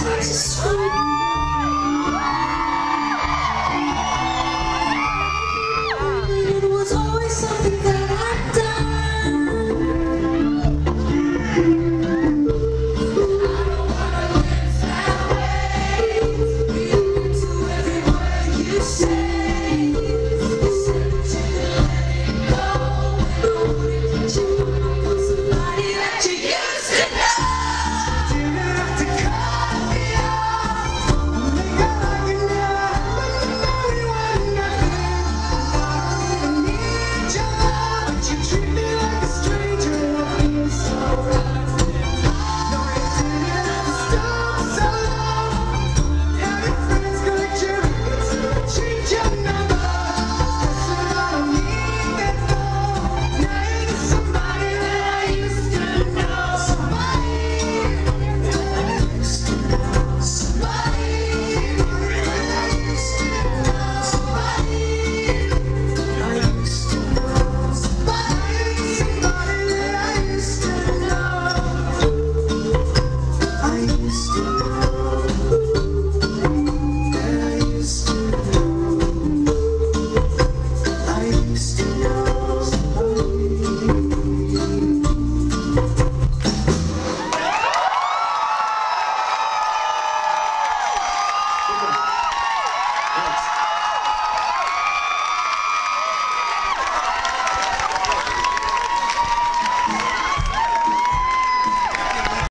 Sometimes it's so